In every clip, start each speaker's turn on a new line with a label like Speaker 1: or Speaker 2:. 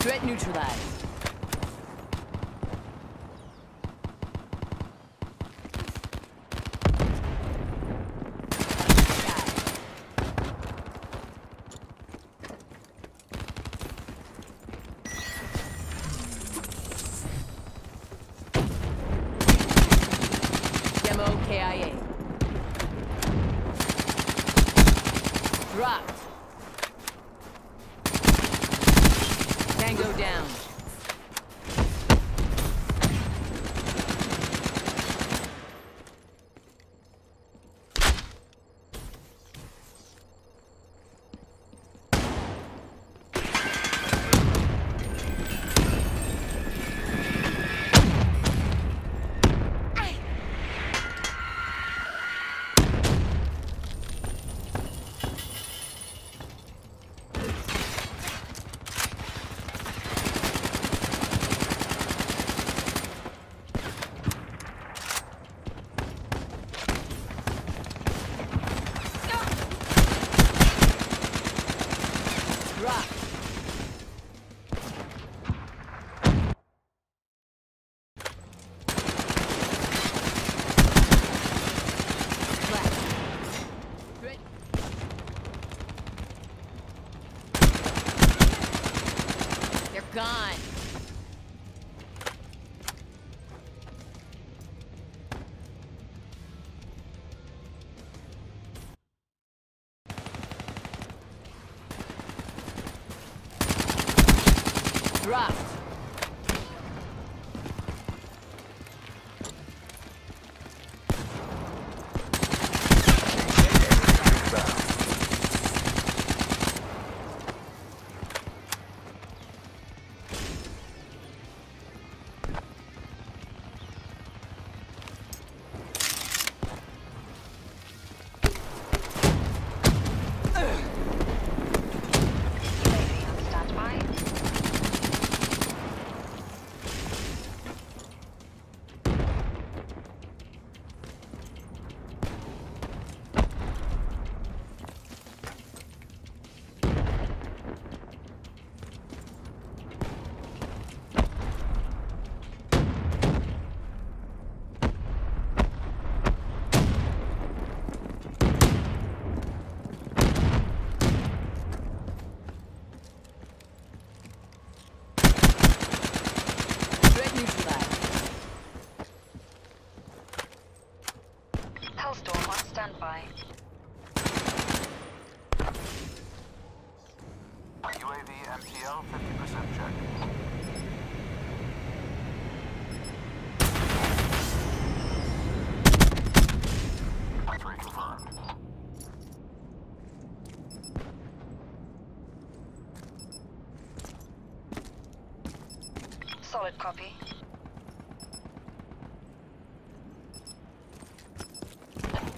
Speaker 1: Threat neutralized. KIA. Dropped. Tango down. Dropped. They're gone. Dropped.
Speaker 2: Solid copy.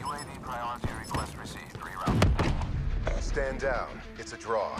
Speaker 3: UAV priority request received. Reroute.
Speaker 4: Stand down. It's a draw.